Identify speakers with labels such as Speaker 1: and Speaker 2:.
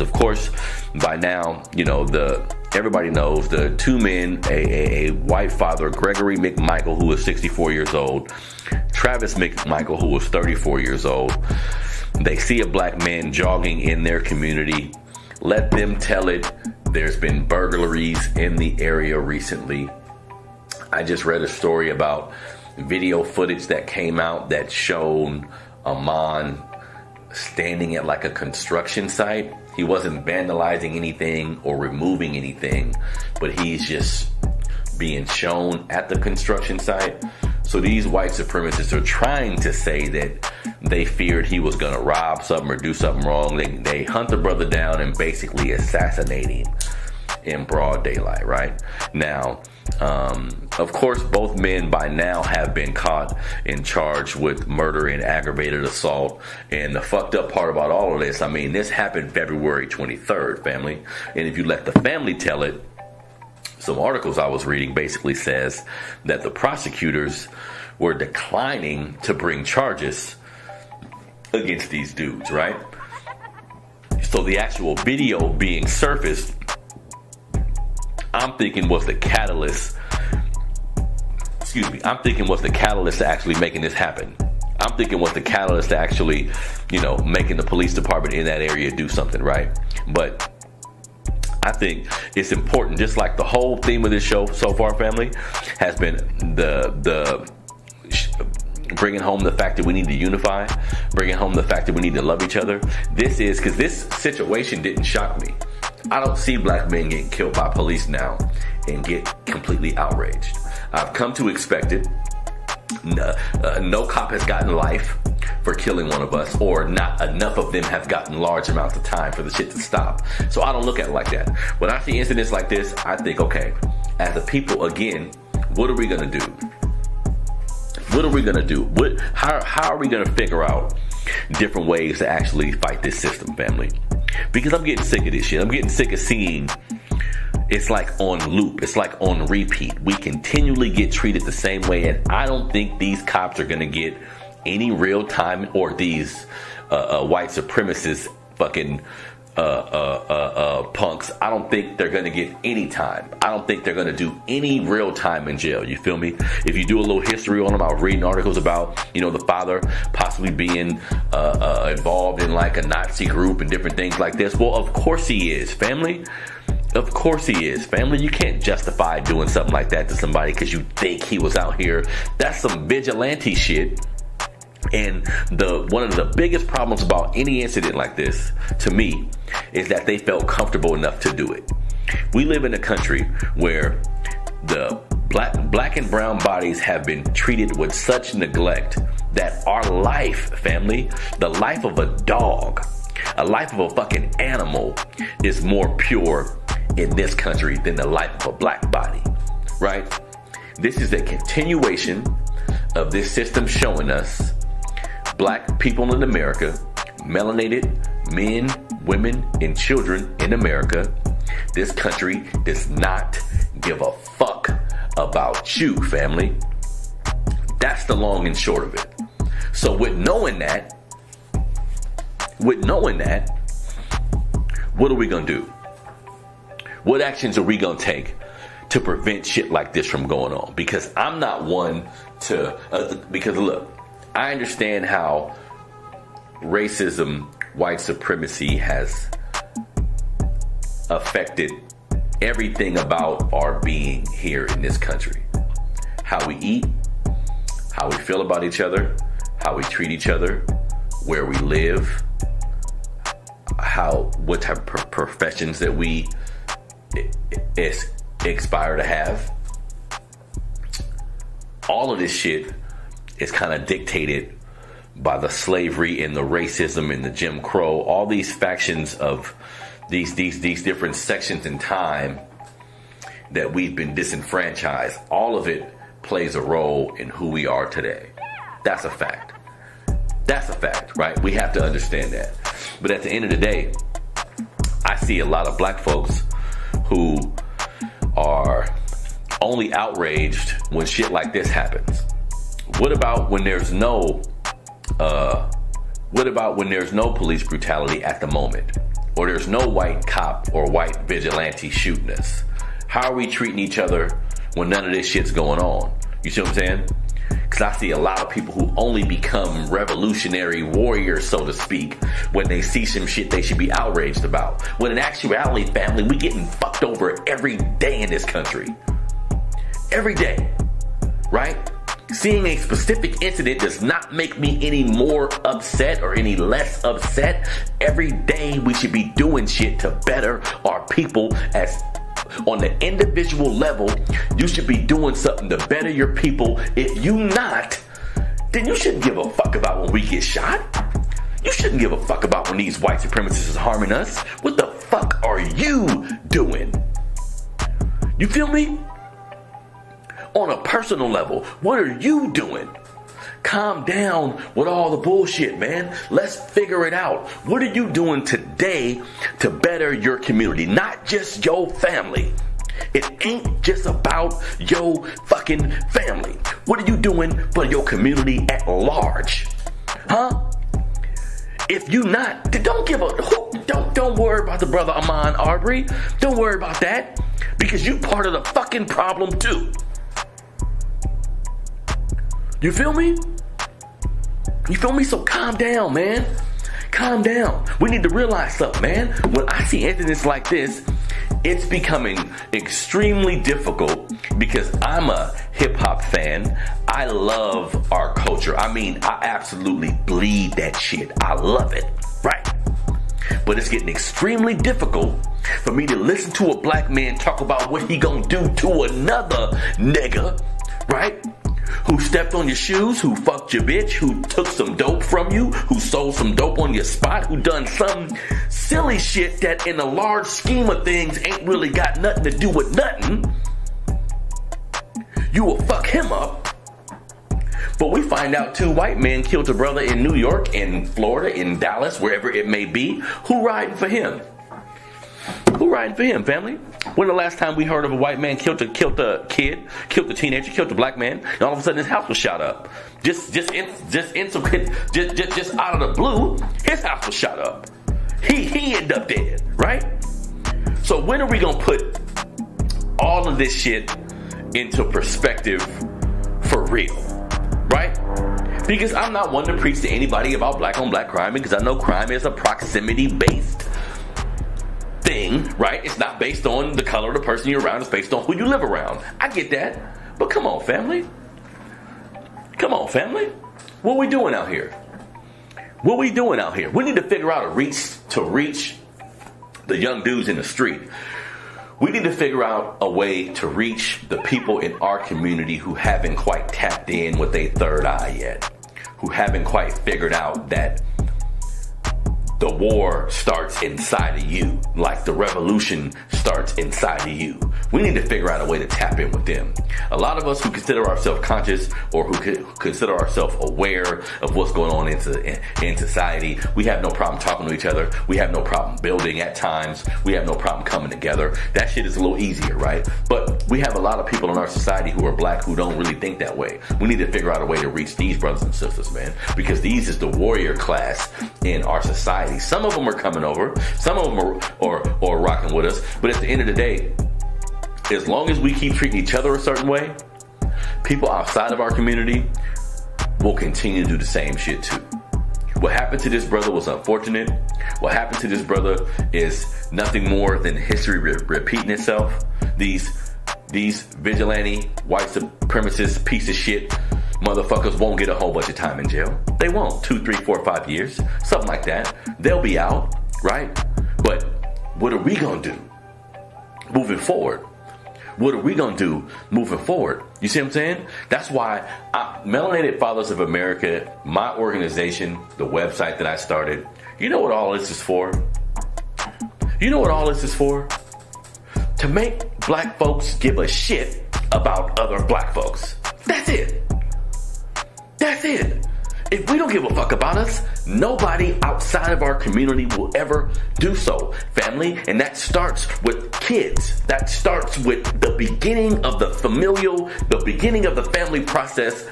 Speaker 1: because of course by now you know the everybody knows the two men a, a, a white father gregory mcmichael who was 64 years old travis mcmichael who was 34 years old. They see a black man jogging in their community. Let them tell it. There's been burglaries in the area recently. I just read a story about video footage that came out that showed Ahmaud standing at like a construction site. He wasn't vandalizing anything or removing anything, but he's just being shown at the construction site. So these white supremacists are trying to say that they feared he was going to rob something or do something wrong. They, they hunt the brother down and basically assassinate him in broad daylight, right? Now, um, of course, both men by now have been caught and charged with murder and aggravated assault. And the fucked up part about all of this, I mean, this happened February 23rd, family. And if you let the family tell it, some articles I was reading basically says that the prosecutors were declining to bring charges against these dudes, right? So the actual video being surfaced I'm thinking was the catalyst. Excuse me. I'm thinking was the catalyst to actually making this happen. I'm thinking was the catalyst to actually, you know, making the police department in that area do something, right? But I think it's important, just like the whole theme of this show so far, family, has been the the bringing home the fact that we need to unify, bringing home the fact that we need to love each other. This is because this situation didn't shock me. I don't see black men getting killed by police now and get completely outraged. I've come to expect it. No, uh, no cop has gotten life for killing one of us, or not enough of them have gotten large amounts of time for the shit to stop. So I don't look at it like that. When I see incidents like this, I think, okay, as a people, again, what are we gonna do? What are we gonna do? What? How? How are we gonna figure out different ways to actually fight this system, family? because I'm getting sick of this shit. I'm getting sick of seeing it's like on loop. It's like on repeat. We continually get treated the same way, and I don't think these cops are gonna get any real time or these uh, uh, white supremacists fucking uh, uh, uh, uh, punks, I don't think they're going to get any time. I don't think they're going to do any real time in jail. You feel me? If you do a little history on them, I was reading articles about, you know, the father possibly being involved in like a Nazi group and different things like this. Well, of course he is, family. Of course he is. Family, you can't justify doing something like that to somebody because you think he was out here. That's some vigilante shit and the one of the biggest problems about any incident like this, to me, is that they felt comfortable enough to do it. We live in a country where the black black and brown bodies have been treated with such neglect that our life, family, the life of a dog, a life of a fucking animal is more pure in this country than the life of a black body. Right? This is a continuation of this system showing us black people in America, melanated men, women, and children in America, this country does not give a fuck about you, family. That's the long and short of it. So, with knowing that, with knowing that, what are we gonna do? What actions are we gonna take to prevent shit like this from going on? Because I'm not one to, uh, because look, I understand how racism, white supremacy has affected everything about our being here in this country. How we eat, how we feel about each other, how we treat each other, where we live, how what type of professions that we aspire to have. All of this shit is kind of dictated by the slavery and the racism and the Jim Crow, all these factions of these these these different sections in time that we've been disenfranchised. All of it plays a role in who we are today. That's a fact. That's a fact, right? We have to understand that. But at the end of the day, I see a lot of black folks who are only outraged when shit like this happens. What about when there's no uh, what about when there's no police brutality at the moment? or there's no white cop or white vigilante shooting us? How are we treating each other when none of this shit's going on? You see what I'm saying? Because I see a lot of people who only become revolutionary warriors, so to speak, when they see some shit they should be outraged about. When in actuality, family, we getting fucked over every day in this country. Every day. Right? Seeing a specific incident does not make me any more upset or any less upset. Every day we should be doing shit to better our people as on the individual level, you should be doing something to better your people. If you not, then you shouldn't give a fuck about when we get shot. You shouldn't give a fuck about when these white supremacists is harming us. What the fuck are you doing? You feel me? On a personal level. What are you doing? Calm down with all the bullshit, man. Let's figure it out. What are you doing today to better your community? Not just your family. It ain't just about your fucking family. What are you doing for your community at large? Huh? If you not, don't give a don't don't worry about the brother Ahmaud Arbery. Don't worry about that because you part of the fucking problem too. You feel me? You feel me? So calm down, man. Calm down. We need to realize something, man. When I see incidents like this, it's becoming extremely difficult because I'm a hip hop fan. I love our culture. I mean, I absolutely bleed that shit. I love it. Right. But it's getting extremely difficult for me to listen to a black man talk about what he gonna do to another nigga, right? Who stepped on your shoes, who fucked your bitch, who took some dope from you, who sold some dope on your spot, who done some silly shit that in the large scheme of things ain't really got nothing to do with nothing, you will fuck him up. But we find out two white men killed a brother in New York, in Florida, in Dallas, wherever it may be. Who riding for him? Riding for him, family? When the last time we heard of a white man killed a killed a kid, killed a teenager, killed a black man, and all of a sudden his house was shot up? Just just in, just in some just, just just out of the blue, his house was shot up. He he ended up dead, right? So when are we gonna put all of this shit into perspective for real, right? Because I'm not one to preach to anybody about black on black crime because I know crime is a proximity based thing, right? It's not based on the color of the person you're around, it's based on who you live around. I get that. But come on, family. Come on, family. What we doing out here? What we doing out here? We need to figure out a reach to reach the young dudes in the street. We need to figure out a way to reach the people in our community who haven't quite tapped in with a third eye yet, who haven't quite figured out that the war starts inside of you, like the revolution starts inside of you. We need to figure out a way to tap in with them. A lot of us who consider ourselves conscious or who consider ourselves aware of what's going on in, in society, we have no problem talking to each other. We have no problem building at times. We have no problem coming together. That shit is a little easier, right? But we have a lot of people in our society who are black who don't really think that way. We need to figure out a way to reach these brothers and sisters, man, because these is the warrior class in our society Some of them are coming over, some of them are, are, are rocking with us. But at the end of the day, as long as we keep treating each other a certain way, people outside of our community will continue to do the same shit too. What happened to this brother was unfortunate. What happened to this brother is nothing more than history re- repeating itself. These these vigilante white supremacist piece of shit motherfuckers won't get a whole bunch of time in jail. They won't. Two, three, four, five years. Something like that. They'll be out, right? But what are we gonna do moving forward? What are we gonna do moving forward? You see what I'm saying? That's why I, Melanated Fathers of America, my organization, the website that I started, you know what all this is for? You know what all this is for? To make black folks give a shit about other black folks. That's it. That's it. If we don't give a fuck about us, nobody outside of our community will ever do so. Family, and that starts with kids. That starts with the beginning of the familial, the beginning of the family process